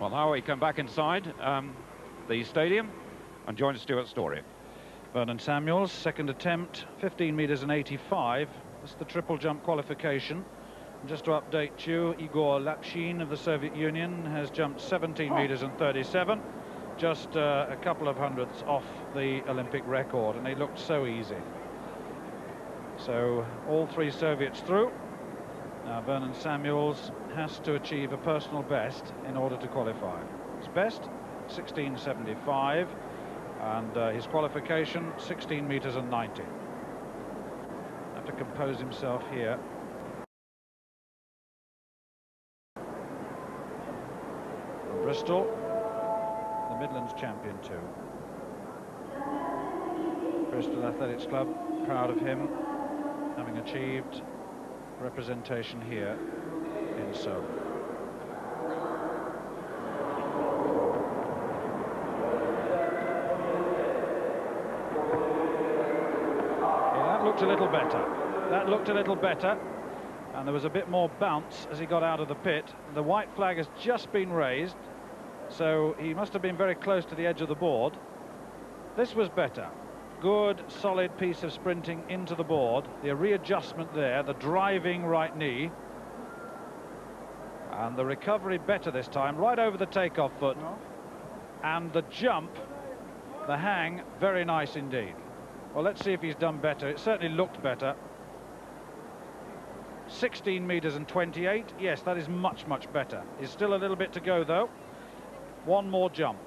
Well, now we come back inside um, the stadium and join Stuart Storey. Vernon Samuels, second attempt, 15 metres and 85. That's the triple jump qualification. And just to update you, Igor Lapshin of the Soviet Union has jumped 17 oh. metres and 37, just uh, a couple of hundredths off the Olympic record, and he looked so easy. So all three Soviets through. Now Vernon Samuels has to achieve a personal best in order to qualify. His best, 16.75, and uh, his qualification, 16 metres and 90. Have to compose himself here. Bristol, the Midlands champion too. Bristol Athletics Club, proud of him, having achieved representation here in Seoul. Yeah, that looked a little better. That looked a little better. And there was a bit more bounce as he got out of the pit. The white flag has just been raised, so he must have been very close to the edge of the board. This was better good, solid piece of sprinting into the board. The readjustment there, the driving right knee. And the recovery better this time, right over the takeoff foot. And the jump, the hang, very nice indeed. Well, let's see if he's done better. It certainly looked better. 16 metres and 28. Yes, that is much, much better. There's still a little bit to go, though. One more jump.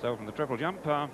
So from the triple jump, uh,